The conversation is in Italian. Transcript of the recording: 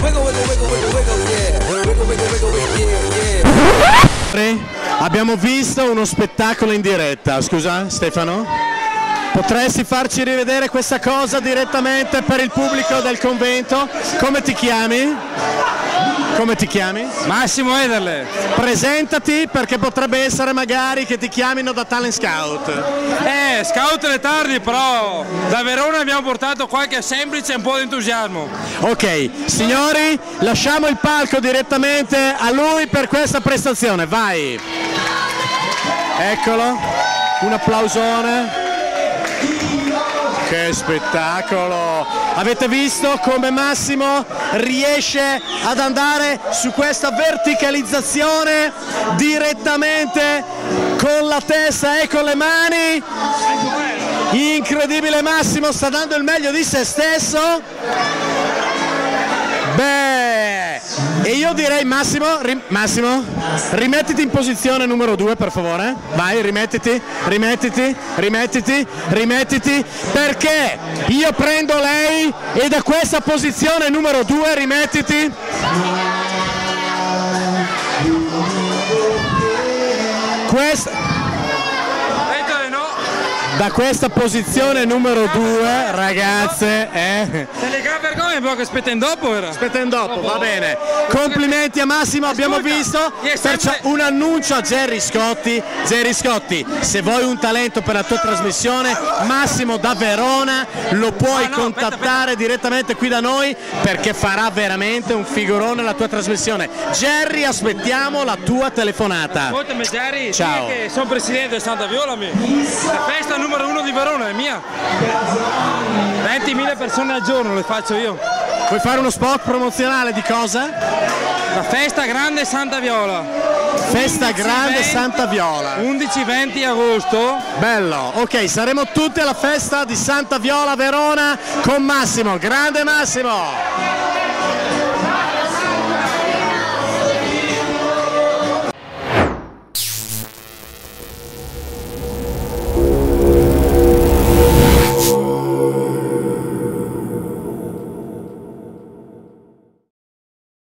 Wiggle wiggle, wiggle, wiggle. Abbiamo visto uno spettacolo in diretta, scusa Stefano? Potresti farci rivedere questa cosa direttamente per il pubblico del convento? Come ti chiami? Come ti chiami? Massimo Ederle. Presentati perché potrebbe essere magari che ti chiamino da Talent Scout. Eh, scout è tardi, però da Verona abbiamo portato qualche semplice e un po' di entusiasmo. Ok, signori, lasciamo il palco direttamente a lui per questa prestazione, vai! Eccolo, un applausone. Che spettacolo! Avete visto come Massimo riesce ad andare su questa verticalizzazione direttamente con la testa e con le mani? Incredibile Massimo, sta dando il meglio di se stesso. Beh, e io direi Massimo, ri- Massimo, rimettiti in posizione numero due per favore. Vai, rimettiti, rimettiti, rimettiti, rimettiti, perché io prendo lei e da questa posizione numero due rimettiti. Questa. Da questa posizione numero due, ragazze, eh. Se le ca vergogna però che aspettano dopo era. Aspettano dopo, va bene. Complimenti a Massimo, abbiamo visto. Perciò un annuncio a Gerry Scotti. Gerry Scotti, se vuoi un talento per la tua trasmissione, Massimo da Verona lo puoi Ah, no, contattare direttamente qui da noi perché farà veramente un figurone la tua trasmissione. Gerry, aspettiamo la tua telefonata. Ascoltami Jerry, Ciao. sono presidente di Santa Viola mi. La festa numero uno di Verona è mia. 20.000 persone al giorno le faccio io. Vuoi fare uno spot promozionale di cosa? La festa grande Santa Viola. Festa Grande 20. Santa Viola. 11-20 agosto. Bello, ok, saremo tutti alla festa di Santa Viola Verona con Massimo, grande Massimo!